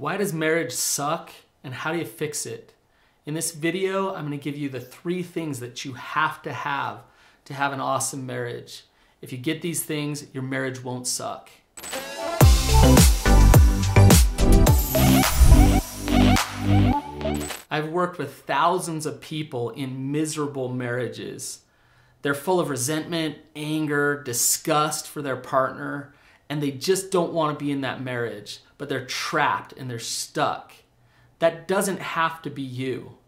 Why does marriage suck and how do you fix it? In this video, I'm going to give you the three things that you have to have to have an awesome marriage. If you get these things, your marriage won't suck. I've worked with thousands of people in miserable marriages. They're full of resentment, anger, disgust for their partner, and they just don't want to be in that marriage, but they're trapped and they're stuck. That doesn't have to be you.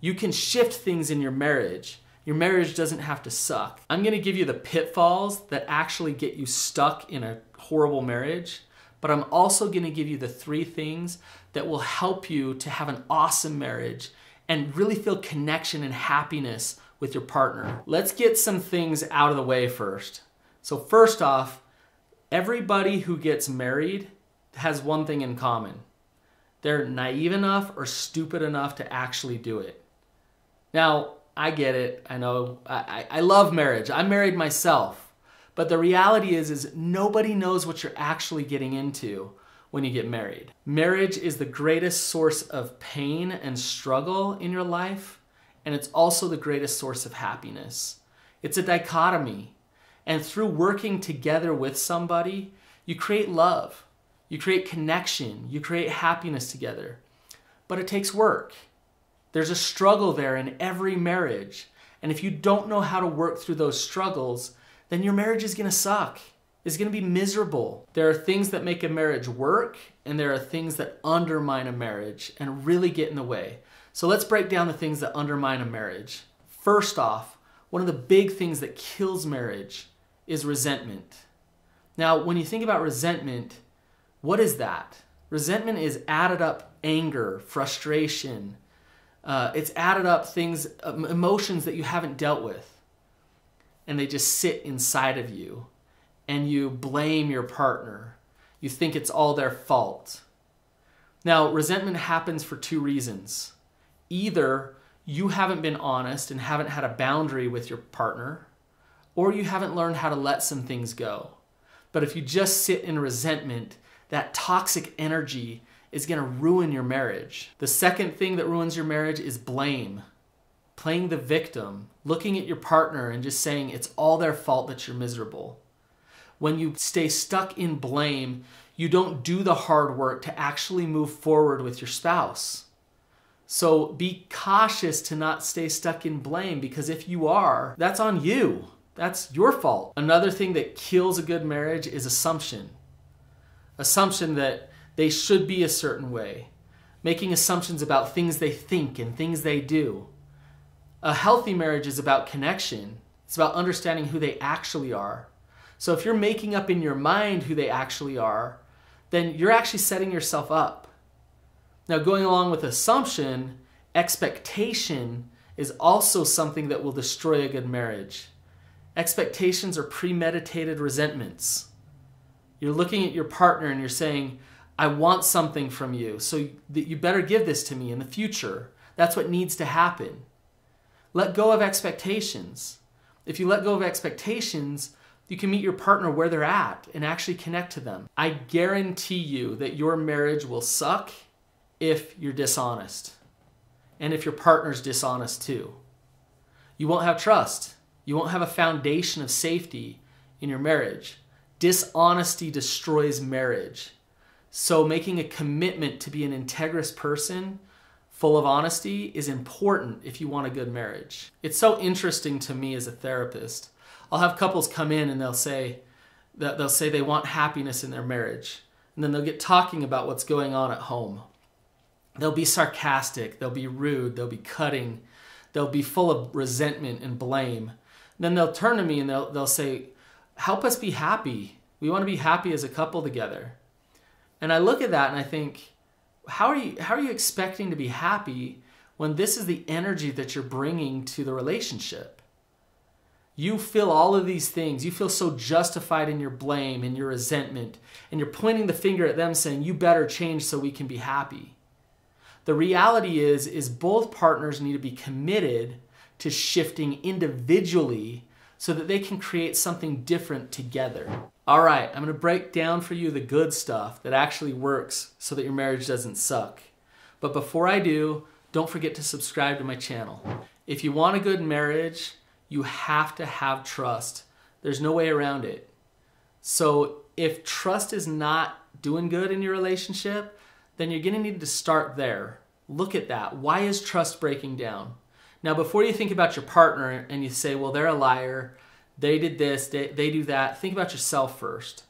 You can shift things in your marriage. Your marriage doesn't have to suck. I'm to give you the pitfalls that actually get you stuck in a horrible marriage, but I'm also to give you the three things that will help you to have an awesome marriage and really feel connection and happiness with your partner. Let's get some things out of the way first. So, first off, Everybody who gets married has one thing in common they're naive enough or stupid enough to actually do it. Now, I get it. I know. I, I love marriage. I'm married myself. But the reality is, is nobody knows what you're actually getting into when you get married. Marriage is the greatest source of pain and struggle in your life, and it's also the greatest source of happiness. It's a dichotomy. And through working together with somebody, you create love, you create connection, you create happiness together. But it takes work. There's a struggle there in every marriage. And if you don't know how to work through those struggles, then your marriage is going to suck. It's going to be miserable. There are things that make a marriage work, and there are things that undermine a marriage and really get in the way. So let's break down the things that undermine a marriage. First off, one of the big things that kills marriage is resentment. Now, when you think about resentment, what is that? Resentment is added up anger, frustration. Uh, it's added up things, um, emotions that you haven't dealt with. And they just sit inside of you. And you blame your partner. You think it's all their fault. Now, resentment happens for two reasons. Either you haven't been honest and haven't had a boundary with your partner, or you haven't learned how to let some things go. But if you just sit in resentment, that toxic energy is going to ruin your marriage. The second thing that ruins your marriage is blame. Playing the victim, looking at your partner and just saying it's all their fault that you're miserable. When you stay stuck in blame, you don't do the hard work to actually move forward with your spouse. So be cautious to not stay stuck in blame because if you are, that's on you. That's your fault. Another thing that kills a good marriage is assumption. Assumption that they should be a certain way, making assumptions about things they think and things they do. A healthy marriage is about connection, it's about understanding who they actually are. So if you're making up in your mind who they actually are, then you're actually setting yourself up. Now, going along with assumption, expectation is also something that will destroy a good marriage. Expectations are premeditated resentments. You're looking at your partner and you're saying, I want something from you, so that you better give this to me in the future. That's what needs to happen. Let go of expectations. If you let go of expectations, you can meet your partner where they're at and actually connect to them. I guarantee you that your marriage will suck if you're dishonest and if your partner's dishonest too. You won't have trust. You won't have a foundation of safety in your marriage. Dishonesty destroys marriage. So, making a commitment to be an integrous person full of honesty is important if you want a good marriage. It's so interesting to me as a therapist. I'll have couples come in and they'll say that they'll say they want happiness in their marriage. And then they'll get talking about what's going on at home. They'll be sarcastic, they'll be rude, they'll be cutting, they'll be full of resentment and blame. Then they'll turn to me and they'll, they'll say, Help us be happy. We want to be happy as a couple together. And I look at that and I think, how are you, how are you expecting to be happy when this is the energy that you're bringing to the relationship? You feel all of these things. You feel so justified in your blame and your resentment, and you're pointing the finger at them saying, You better change so we can be happy. The reality is, is both partners need to be committed to shifting individually so that they can create something different together. All right, I'm to break down for you the good stuff that actually works so that your marriage doesn't suck. But before I do, don't forget to subscribe to my channel. If you want a good marriage, you have to have trust. There's no way around it. So if trust is not doing good in your relationship, then you're to need to start there. Look at that. Why is trust breaking down? Now, before you think about your partner and you say, well, they're a liar, they did this, they, they do that, think about yourself first.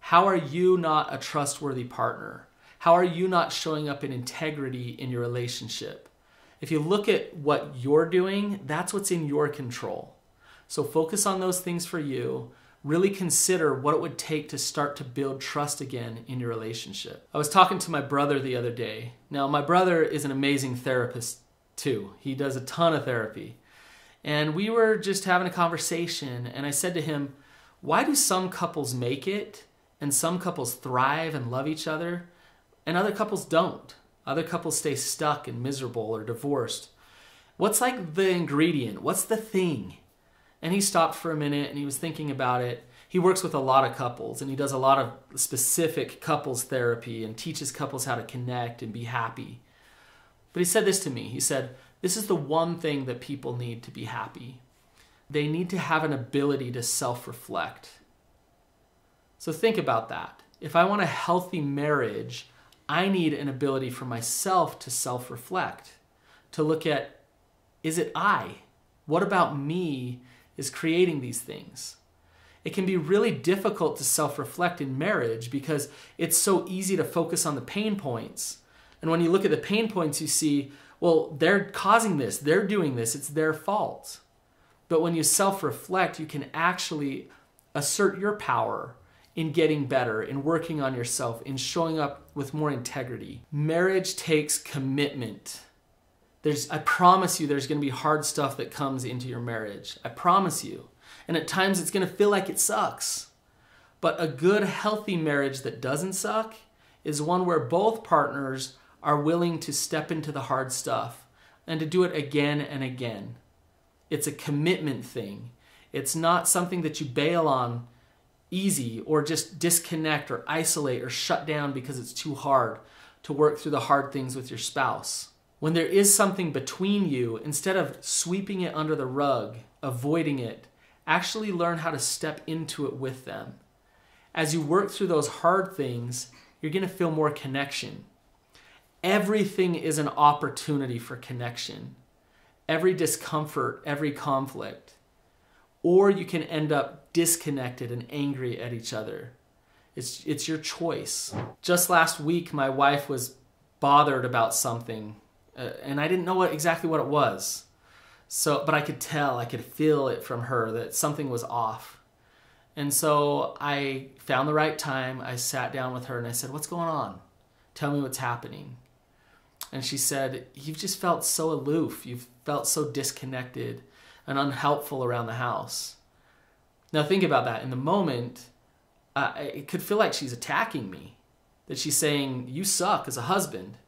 How are you not a trustworthy partner? How are you not showing up in integrity in your relationship? If you look at what you're doing, that's what's in your control. So focus on those things for you. Really consider what it would take to start to build trust again in your relationship. I was talking to my brother the other day. Now, my brother is an amazing therapist too. He does a ton of therapy. And we were just having a conversation, and I said to him, Why do some couples make it and some couples thrive and love each other, and other couples don't? Other couples stay stuck and miserable or divorced. What's like the ingredient? What's the thing? And he stopped for a minute and he was thinking about it. He works with a lot of couples and he does a lot of specific couples therapy and teaches couples how to connect and be happy. But he said this to me. He said, This is the one thing that people need to be happy. They need to have an ability to self reflect. So think about that. If I want a healthy marriage, I need an ability for myself to self reflect, to look at is it I? What about me is creating these things? It can be really difficult to self reflect in marriage because it's so easy to focus on the pain points. And when you look at the pain points, you see, well, they're causing this, they're doing this, it's their fault. But when you self reflect, you can actually assert your power in getting better, in working on yourself, in showing up with more integrity. Marriage takes commitment. There's, I promise you, there's going to be hard stuff that comes into your marriage. I promise you. And at times it's going to feel like it sucks. But a good, healthy marriage that doesn't suck is one where both partners are willing to step into the hard stuff and to do it again and again. It's a commitment thing. It's not something that you bail on easy or just disconnect or isolate or shut down because it's too hard to work through the hard things with your spouse. When there is something between you, instead of sweeping it under the rug, avoiding it, actually learn how to step into it with them. As you work through those hard things, you're going to feel more connection. Everything is an opportunity for connection. Every discomfort, every conflict. Or you can end up disconnected and angry at each other. It's, it's your choice. Just last week, my wife was bothered about something, uh, and I didn't know what, exactly what it was. So, but I could tell, I could feel it from her that something was off. And so I found the right time. I sat down with her and I said, What's going on? Tell me what's happening. And she said, You've just felt so aloof. You've felt so disconnected and unhelpful around the house. Now think about that. In the moment, uh, it could feel like she's attacking me, that she's saying, You suck as a husband.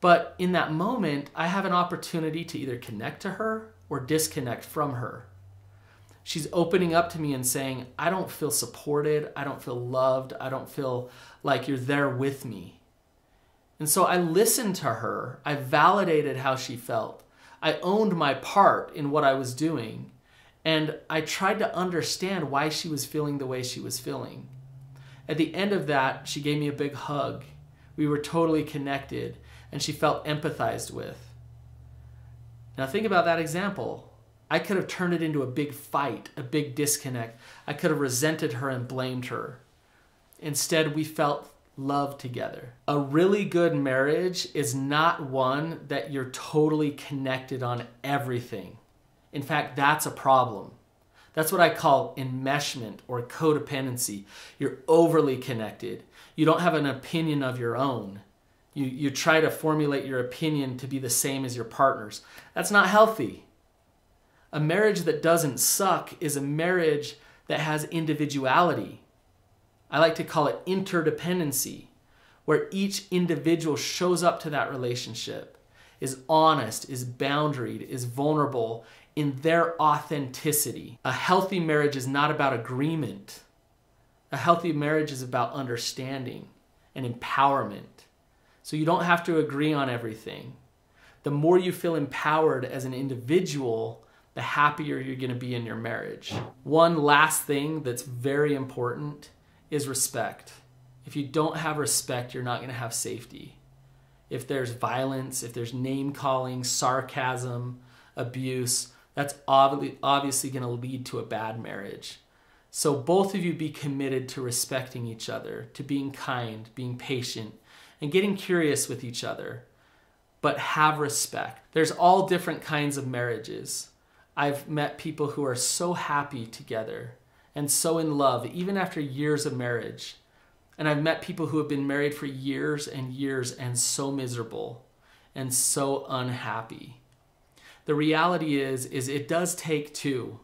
But in that moment, I have an opportunity to either connect to her or disconnect from her. She's opening up to me and saying, I don't feel supported. I don't feel loved. I don't feel like you're there with me. And so I listened to her. I validated how she felt. I owned my part in what I was doing. And I tried to understand why she was feeling the way she was feeling. At the end of that, she gave me a big hug. We were totally connected, and she felt empathized with. Now, think about that example. I could have turned it into a big fight, a big disconnect. I could have resented her and blamed her. Instead, we felt love together. A really good marriage is not one that you're totally connected on everything. In fact, that's a problem. That's what I call enmeshment or codependency. You're overly connected. You don't have an opinion of your own. You, you try to formulate your opinion to be the same as your partner's. That's not healthy. A marriage that doesn't suck is a marriage that has individuality. I like to call it interdependency, where each individual shows up to that relationship, is honest, is boundaried, is vulnerable, in their authenticity. A healthy marriage is not about agreement, A healthy marriage is about understanding and empowerment. So you don't have to agree on everything. The more you feel empowered as an individual, the happier you're going to be in your marriage. One last thing that's very important is respect. If you don't have respect, you're not going to have safety. If there's violence, if there's name calling, sarcasm, abuse, that's obviously going to lead to a bad marriage. So both of you be committed to respecting each other, to being kind, being patient, and getting curious with each other. But have respect. There's all different kinds of marriages. I've met people who are so happy together and so in love, even after years of marriage. And I've met people who have been married for years and years and so miserable and so unhappy. The reality is is it does take two.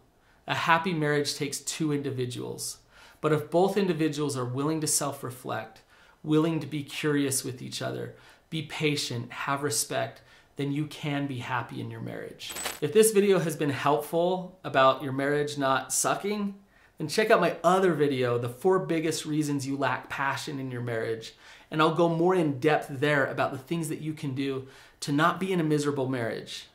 A happy marriage takes two individuals. But if both individuals are willing to self-reflect, willing to be curious with each other, be patient, have respect, then you can be happy in your marriage. If this video has been helpful about your marriage not sucking, then check out my other video, the four biggest reasons you lack passion in your marriage. And I'll go more in depth there about the things that you can do to not be in a miserable marriage.